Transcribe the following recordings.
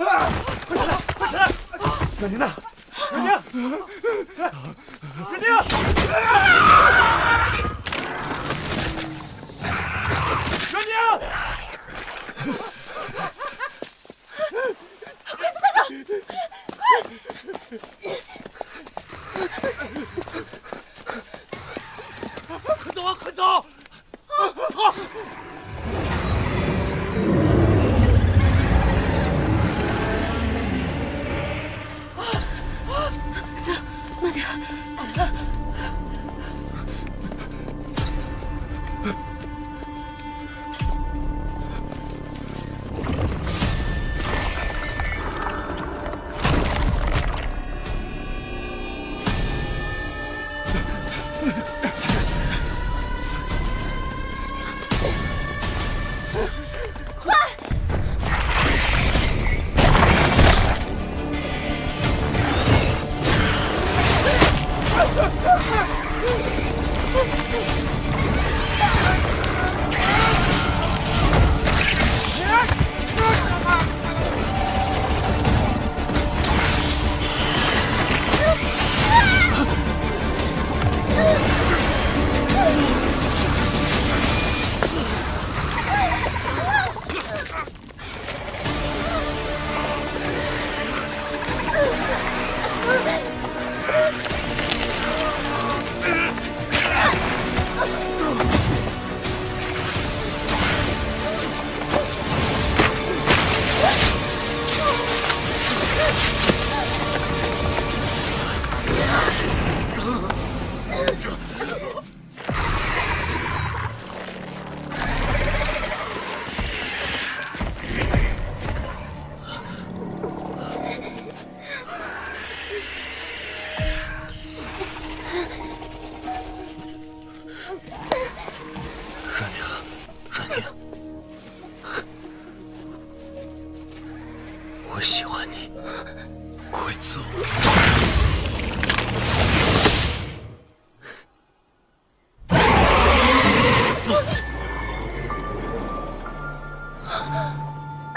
快起来，快起来！阮宁呢？阮宁，起来！阮宁！阮宁！快走，快走，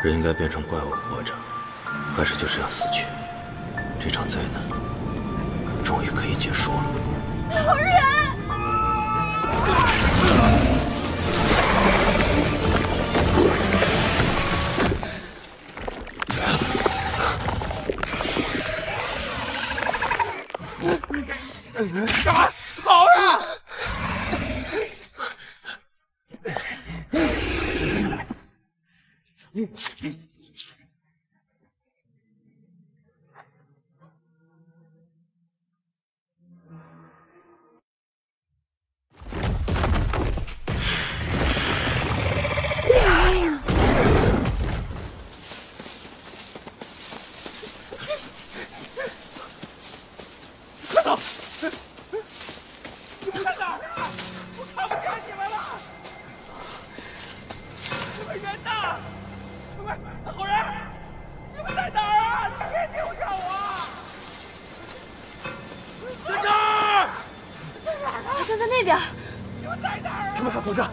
人应该变成怪物活着，还是就这样死去？这场灾难终于可以结束了。好人，你们在哪儿啊？你别丢下我！在这儿！在哪儿呢？好像在那边。你们在哪儿啊？他们还活着。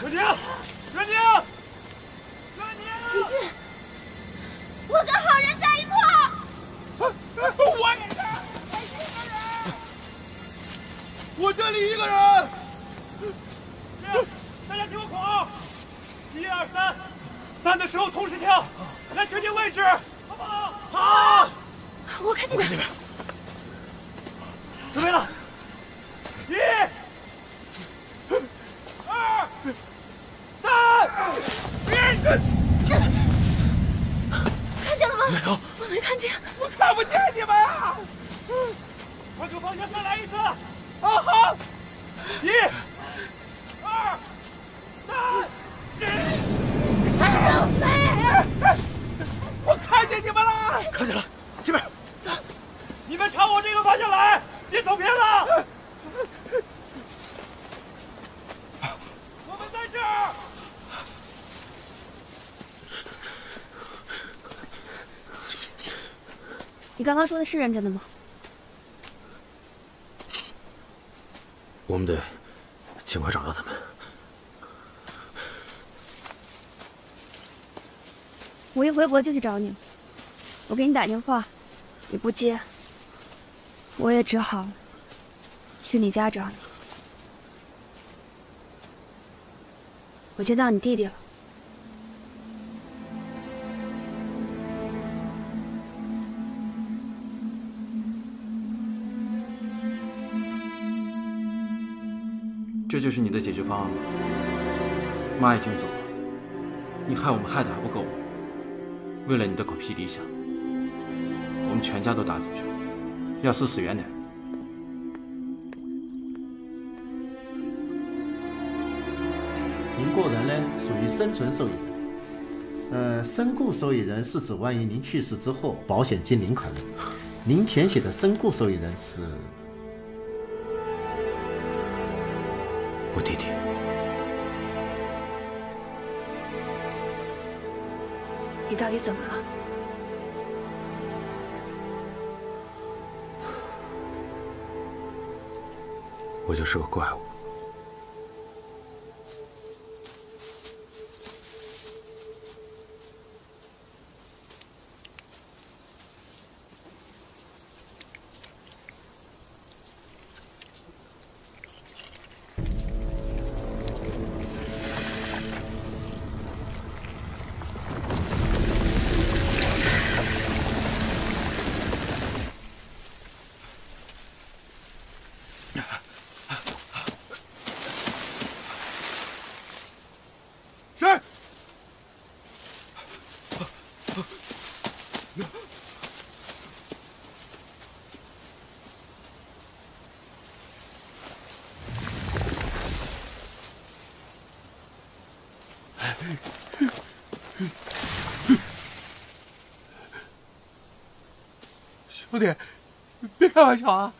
阮宁，阮宁，阮宁！李俊，我跟好人在一块儿。我也是，我这里一个人。是，大家听我口号，一二三，三的时候同时跳，来确定位置，好不好？好。我看见他。准备了，一、二、三，看见了吗？没有，我没看见。我看不见你们啊！换个方向再来一次。啊好，一、二、三，让飞！我看见你们了，看见了，这边。你们朝我这个方向来，别走偏了。我们在这儿。你刚刚说的是认真的吗？我们得尽快找到他们。我一回国就去找你，我给你打电话，你不接，我也只好去你家找你。我见到你弟弟了。这就是你的解决方案吗？妈已经走了，你害我们害的还不够吗？为了你的狗屁理想，我们全家都搭进去了，要死死远点。您个人呢属于生存受益人，呃，身故受益人是指万一您去世之后，保险金零可能。您填写的身故受益人是。我弟弟，你到底怎么了？我就是个怪物。兄弟，别开玩笑啊！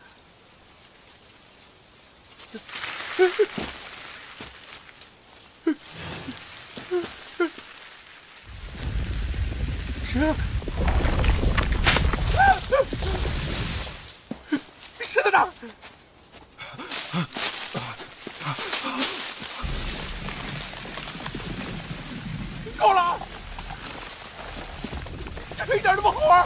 谁？谁在哪？够了！这一点都不好玩！